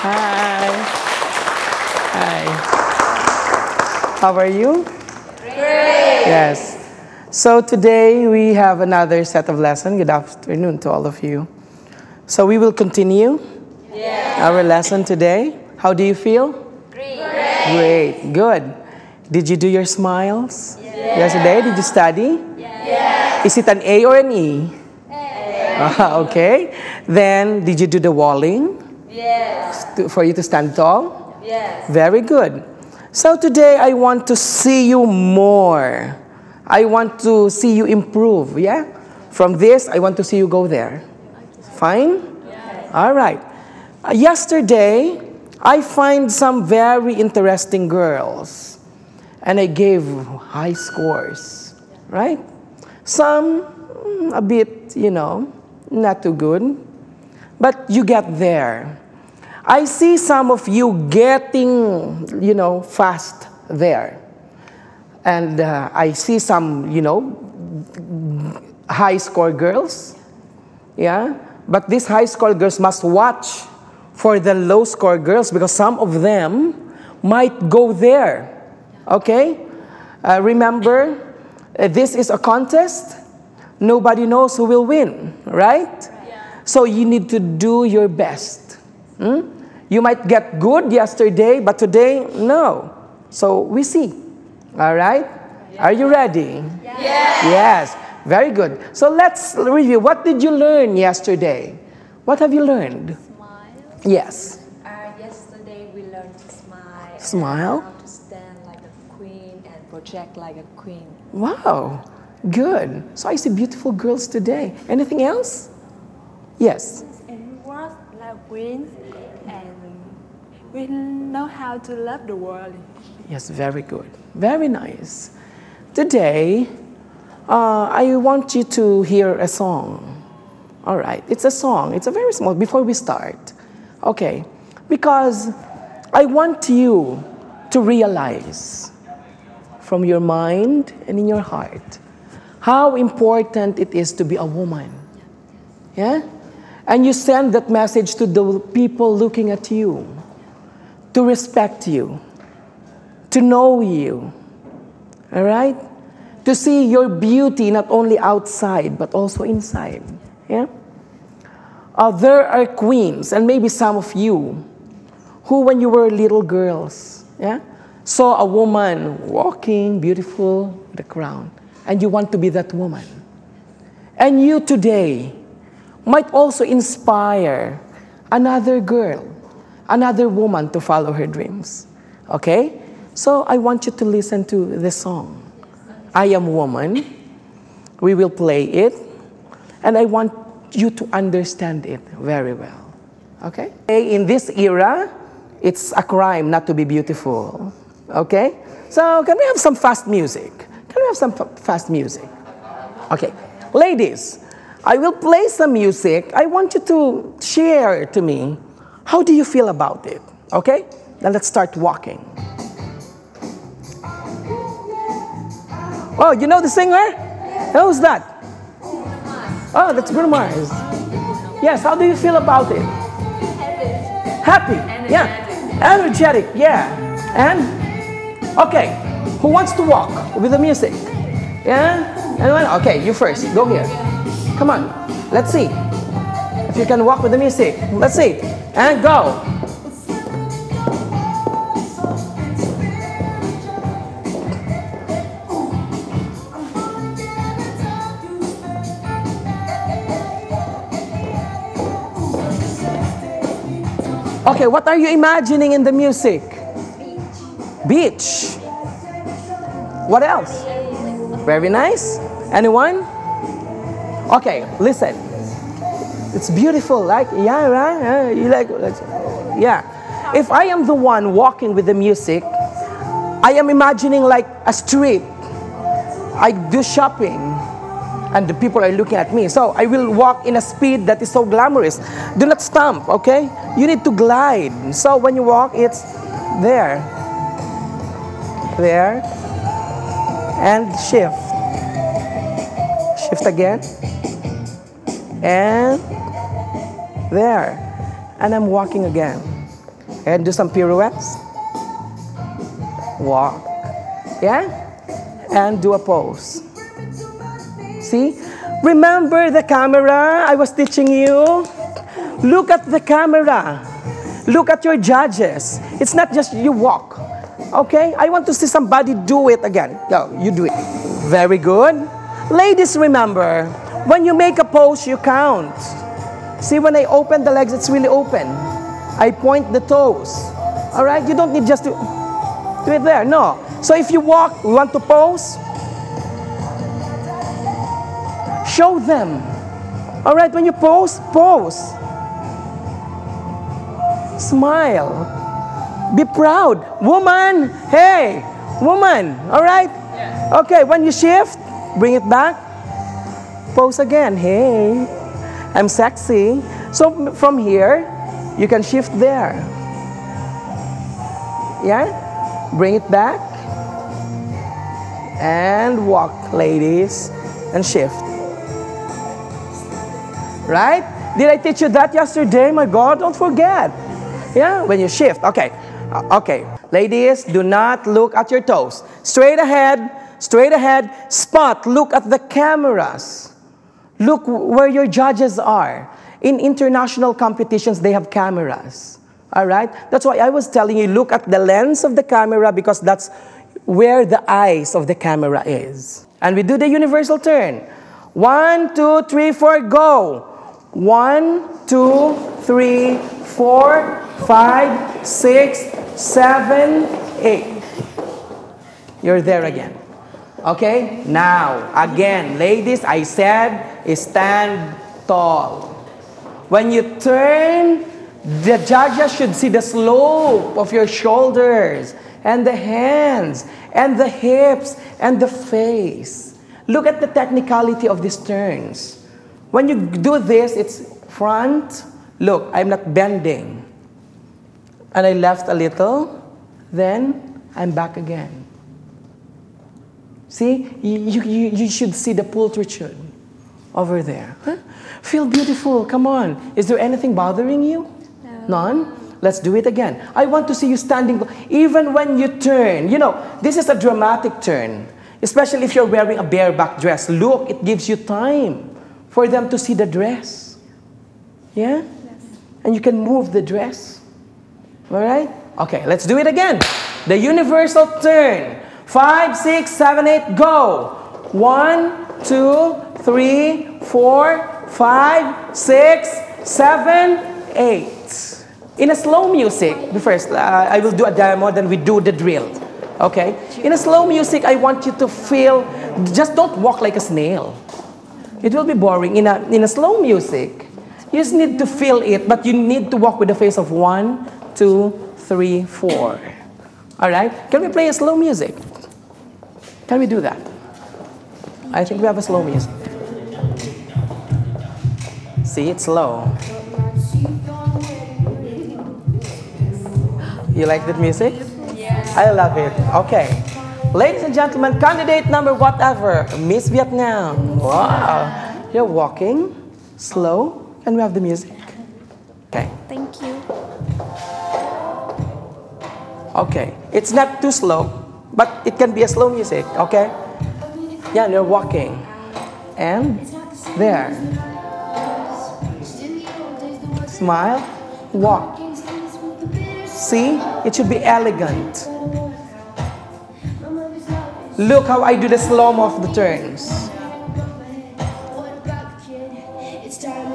Hi. Hi. How are you? Great. Yes. So today we have another set of lesson. Good afternoon to all of you. So we will continue our lesson today. How do you feel? Great. Great. Good. Did you do your smiles? Yes. yesterday, did you study? Yes. Is it an A or an E? Ah, okay. Then, did you do the walling Yes. for you to stand tall? Yes. Very good. So today I want to see you more. I want to see you improve, yeah? From this, I want to see you go there. Fine? All right. Uh, yesterday, I find some very interesting girls and I gave high scores, right? Some mm, a bit, you know, not too good, but you get there. I see some of you getting, you know, fast there. And uh, I see some, you know, high score girls. Yeah? But these high score girls must watch for the low score girls because some of them might go there. Okay? Uh, remember, uh, this is a contest. Nobody knows who will win, right? So you need to do your best. Hmm? You might get good yesterday, but today, no. So we see. All right? Are you ready? Yes. Yes. Very good. So let's review. What did you learn yesterday? What have you learned? Smile. Yes. Uh, yesterday we learned to smile. Smile. How to stand like a queen and project like a queen. Wow. Good. So I see beautiful girls today. Anything else? Yes. Queens and we know how to love the world. Yes, very good. Very nice. Today, uh, I want you to hear a song. All right, it's a song. It's a very small, before we start. Okay, because I want you to realize from your mind and in your heart how important it is to be a woman. Yeah? And you send that message to the people looking at you, to respect you, to know you. All right? To see your beauty not only outside, but also inside. Yeah? Uh, there are queens, and maybe some of you, who, when you were little girls, yeah, saw a woman walking beautiful with a crown, and you want to be that woman. And you today might also inspire another girl, another woman to follow her dreams. Okay? So I want you to listen to the song. I am woman. We will play it. And I want you to understand it very well. Okay? In this era, it's a crime not to be beautiful. Okay? So can we have some fast music? Can we have some fast music? Okay. Ladies, I will play some music. I want you to share to me how do you feel about it? Okay? Then let's start walking. Oh, you know the singer? Who's that? Oh, that's Bruno Mars. Yes, how do you feel about it? Happy. Yeah. Energetic, yeah. And okay, who wants to walk with the music? Yeah? Anyone? Okay, you first. Go here. Come on. Let's see. If you can walk with the music. Let's see. And go. Okay, what are you imagining in the music? Beach. What else? Very nice. Anyone? Okay, listen. It's beautiful, like yeah, right? You like, yeah. If I am the one walking with the music, I am imagining like a street. I do shopping, and the people are looking at me. So I will walk in a speed that is so glamorous. Do not stomp, okay? You need to glide. So when you walk, it's there, there, and shift. Shift again, and there. And I'm walking again. And do some pirouettes. Walk. Yeah? And do a pose. See? Remember the camera I was teaching you? Look at the camera. Look at your judges. It's not just you walk. Okay? I want to see somebody do it again. Go, you do it. Very good. Ladies, remember, when you make a pose, you count. See, when I open the legs, it's really open. I point the toes. All right? You don't need just to do it there. No. So if you walk, we want to pose, show them. All right? When you pose, pose. Smile. Be proud. Woman, hey, woman, all right? Okay, when you shift, bring it back. Pose again. Hey, I'm sexy. So from here, you can shift there. Yeah? Bring it back. And walk, ladies, and shift. Right? Did I teach you that yesterday? My God, don't forget. Yeah, when you shift. Okay. Uh, Okay. Ladies, do not look at your toes. Straight ahead, straight ahead. Spot, look at the cameras. Look where your judges are. In international competitions, they have cameras. All right? That's why I was telling you look at the lens of the camera because that's where the eyes of the camera is. And we do the universal turn. One, two, three, four, go. One, two, three, four, five, six, seven, eight. You're there again. Okay? Now, again, ladies, I said stand tall. When you turn, the judges should see the slope of your shoulders and the hands and the hips and the face. Look at the technicality of these turns. When you do this, it's front. Look, I'm not bending. And I left a little, then I'm back again. See, you, you, you should see the pulchritude over there. Huh? Feel beautiful, come on. Is there anything bothering you? None? Let's do it again. I want to see you standing, even when you turn. You know, this is a dramatic turn, especially if you're wearing a bareback dress. Look, it gives you time for them to see the dress. Yeah? And you can move the dress. All right? Okay, let's do it again. The universal turn. Five, six, seven, eight, go. One, two, three, four, five, six, seven, eight. In a slow music, first, uh, I will do a demo, then we do the drill. Okay? In a slow music, I want you to feel, just don't walk like a snail. It will be boring. In a, in a slow music, you just need to feel it, but you need to walk with the face of one, two, three, four. All right? Can we play a slow music? Can we do that? I think we have a slow music. See, it's slow. You like that music? Yes. I love it. Okay. Ladies and gentlemen, candidate number whatever, Miss Vietnam. Wow. You're walking slow. and we have the music? Okay. Thank you. Okay. It's not too slow, but it can be a slow music. Okay. Yeah, you're walking. And there. Smile. Walk. See? It should be elegant. Look how I do the slow of the turns.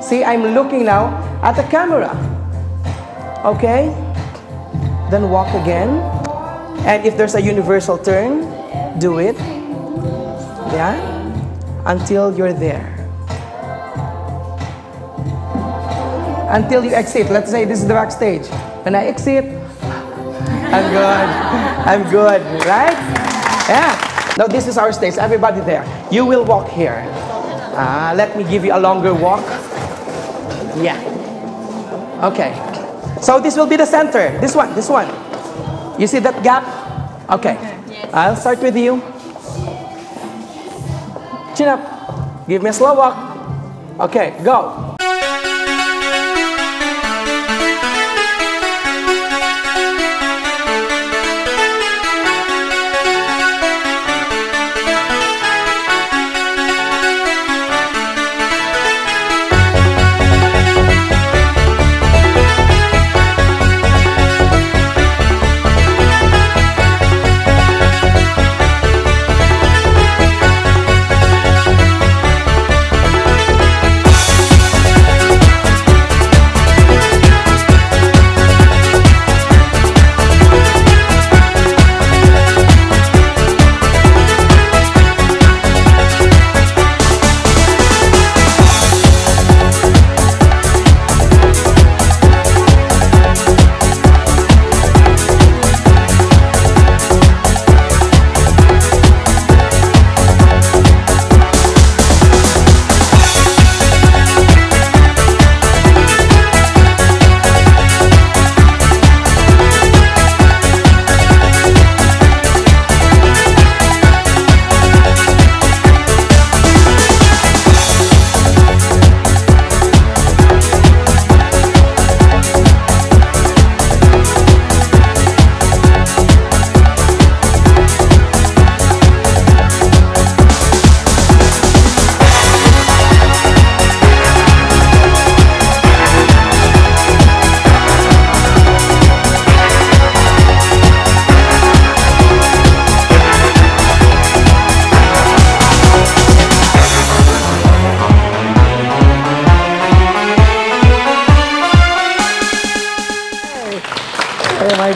See, I'm looking now at the camera. Okay? Then walk again. And if there's a universal turn, do it. Yeah? Until you're there. Until you exit. Let's say this is the backstage. When I exit, I'm good. I'm good. Right? Yeah. Now this is our stage. Everybody there. You will walk here. Ah, let me give you a longer walk. Yeah. Okay. So this will be the center. This one. This one. You see that gap? Okay. I'll start with you. Chin up. Give me a slow walk. Okay, go.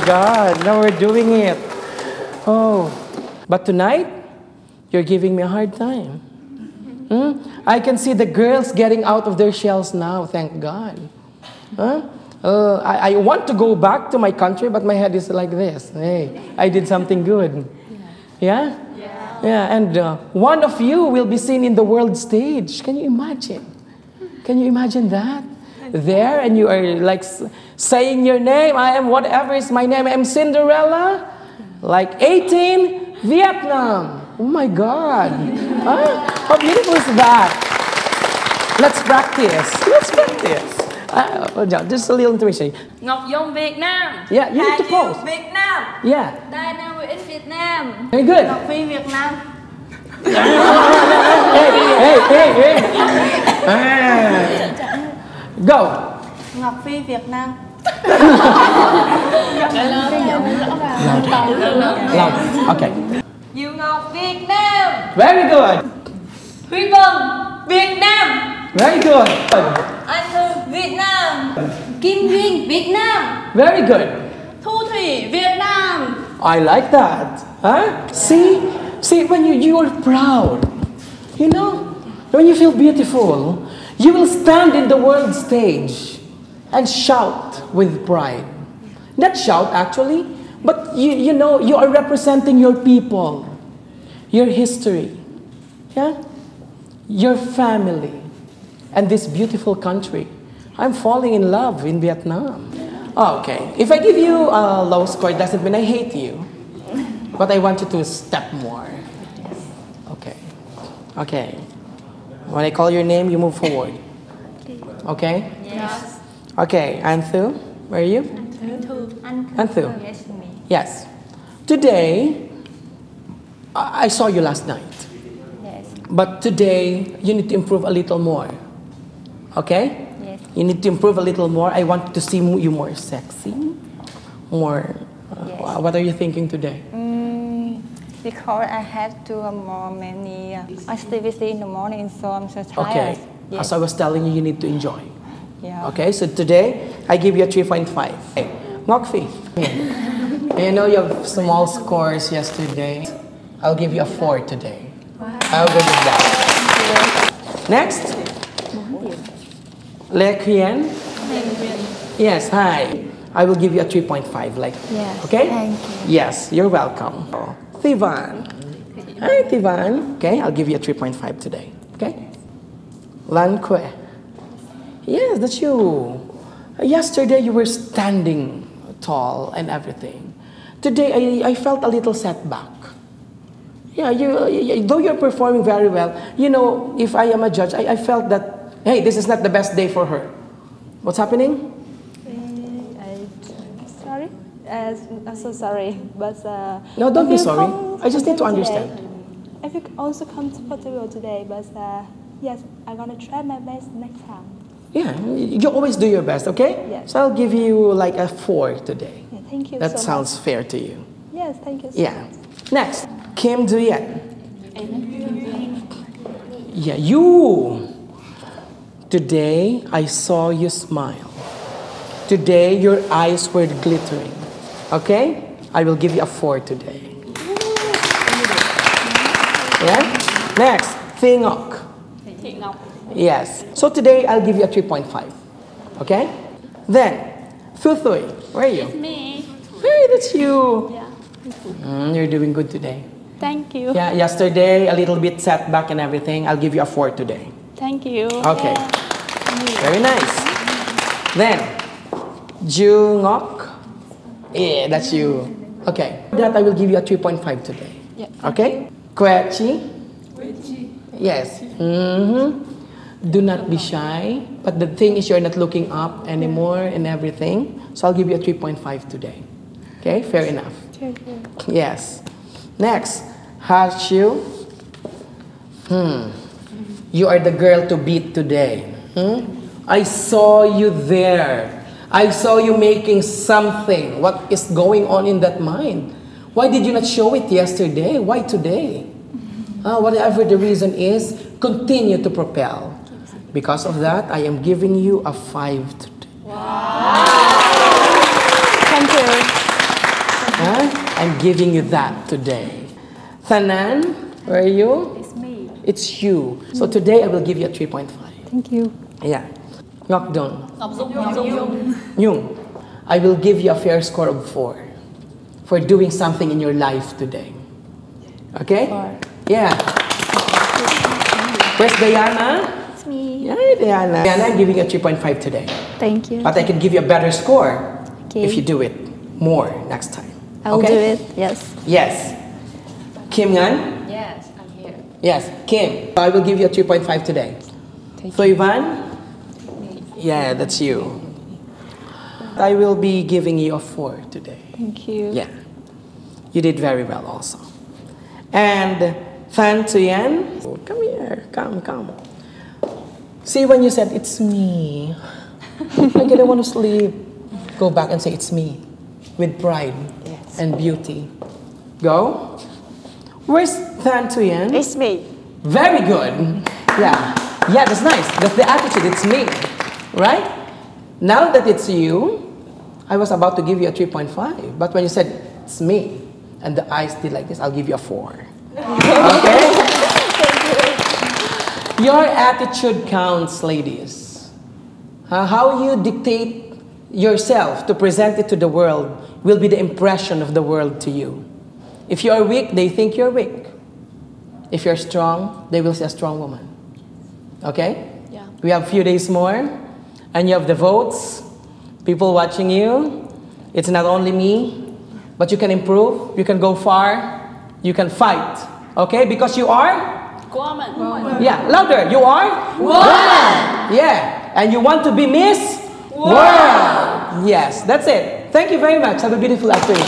God, now we're doing it. Oh, but tonight, you're giving me a hard time. Hmm? I can see the girls getting out of their shells now, thank God. Huh? Uh, I, I want to go back to my country, but my head is like this. Hey, I did something good. Yeah? Yeah, yeah and uh, one of you will be seen in the world stage. Can you imagine? Can you imagine that? There, and you are like saying your name. I am whatever is my name. I am Cinderella. Like 18, Vietnam. Oh my God. Huh? How beautiful is that? Let's practice. Let's practice. Uh, just a little intuition. Ngọc Dung Việt Nam. Yeah, you need to pose. Việt Nam. Yeah, Nam Nguyễn Việt Nam. very good. Ngọc Phi Việt Nam. Hey, hey, hey, hey. Ah. Go. Ngọc Phi Việt Nam. Loud. Okay. Diệu Ngọc Việt Nam. Very good. Huy Vân Việt Nam. Very good. Anh Thư Việt Nam. Kim Duyên Việt Nam. Very good. Thu Thủy Việt Nam. I like that. Huh? See, see when you you are proud, you know, when you feel beautiful, you will stand in the world stage and shout with pride. Not shout actually, but you you know you are representing your people, your history, yeah, your family, and this beautiful country. I'm falling in love in Vietnam. Oh, okay, if I give you a low score, it doesn't mean I hate you, but I want you to step more. Okay, okay. When I call your name, you move forward. Okay? Yes. Okay, Anh Thư, where are you? Anh Thư. Anthu. Yes, me. Yes. Today, I saw you last night. Yes. But today, you need to improve a little more. Okay? Yes. You need to improve a little more. I want to see you more sexy. More. uh, Yes. What are you thinking today? Because I have to uh, more many uh, activity in the morning, so I'm so tired. Okay. Yes. As I was telling you, you need to enjoy. yeah. Okay, so today, I give you a 3.5. Hey, Ngọc Phi. you know you have small scores yesterday. I'll give you a 4 today. How good is that? Next. Le Quien. Yes, hi. I will give you a 3.5. Like, Yes, okay? thank you. Yes, you're welcome. Thivan. Hi, Thivan. Okay, I'll give you a 3.5 today. Okay? Lan. Yes, that's you. Yesterday you were standing tall and everything. Today I, I felt a little setback. Yeah, you, you- though you're performing very well, you know, if I am a judge, I, I felt that, hey, this is not the best day for her. What's happening? Uh, I'm so sorry, but uh, No, don't be sorry. I just need to understand. today. I feel also comfortable today, but uh, yes, I'm gonna try my best next time. Yeah, you always do your best, okay? Yes. So I'll give you like a four today. Yeah, thank you That so sounds much. fair to you. Yes, thank you so Yeah. much. Next, Kim Duyên. Yeah, you. Today I saw you smile. Today your eyes were glittering. Okay? I will give you a four today. Yeah? Next, Thingok. Yes. So today I'll give you a 3.5. Okay? Then, Thu Thủy. Where are you? It's Me. Hey, that's you. Yeah. Mm, you're doing good today. Thank you. Yeah, yesterday a little bit setback and everything. I'll give you a four today. Thank you. Okay. Very nice. Then, Jungok. Yeah, that's you. Okay. That I will give you a 3.5 today. Yeah. Okay? Kwechi. Yes. Mm-hmm. Do not be shy. But the thing is, you're not looking up anymore and everything. So I'll give you a 3.5 today. Okay? Fair enough. Thank you. Yes. Next, Harshu. Hmm. You are the girl to beat today. Hmm? I saw you there. I saw you making something. What is going on in that mind? Why did you not show it yesterday? Why today? Uh, whatever the reason is, continue to propel. Because of that, I am giving you a five today. Thank you. Huh? I'm giving you that today. Thanan, where are you? It's me. It's you. So today I will give you a 3.5. Thank you. Yeah. Ngọc Dung. Nhung. I will give you a fair score of 4 for doing something in your life today. Okay? Four. Yeah. Where's Diana? It's me. Yeah, Diana. Diana, I'm giving you a 3.5 today. Thank you. But I can give you a better score Okay. if you do it more next time. I will okay? do it. Yes. Yes. Kim Ngan? Yes, I'm here. Yes. Kim, I will give you a 3.5 today. Thank So Ivan? Yeah, that's you. I will be giving you a 4 today. Thank you. Yeah. You did very well also. And Fan Tuyen? Come here. Come, come. See when you said, it's me. I didn't want to sleep. Go back and say, it's me. With pride and beauty. Go. Where's Fan Tuyen? It's me. Very good. Yeah. Yeah, that's nice. That's the attitude. It's me. Right? Now that it's you, I was about to give you a 3.5. But when you said it's me, and the eyes did like this, I'll give you a 4. Okay? Your attitude counts, ladies. Uh, how you dictate yourself to present it to the world will be the impression of the world to you. If you are weak, they think you're weak. If you're strong, they will see a strong woman. Okay? Yeah. We have a few days more, and you have the votes, people watching you. It's not only me, but you can improve, you can go far, you can fight. Okay? Because you are? Woman. Yeah, louder. You are? Woman. Yeah. And you want to be Miss World. Yes, that's it. Thank you very much. Have a beautiful afternoon.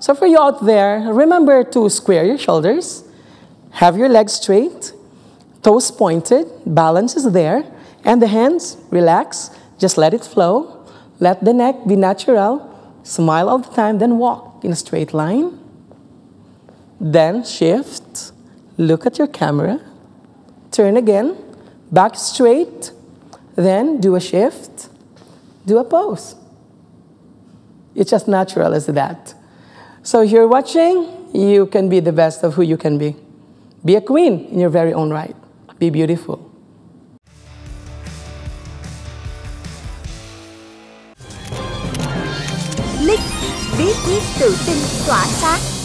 So for you out there, remember to square your shoulders, have your legs straight, toes pointed, balance is there, and the hands, relax, just let it flow. Let the neck be natural, smile all the time, then walk in a straight line. Then shift, look at your camera, turn again, back straight, then do a shift, do a pose. It's just natural as that. So if you're watching, you can be the best of who you can be. Be a queen in your very own right. Be beautiful. Bí quyết tự tin tỏa sáng.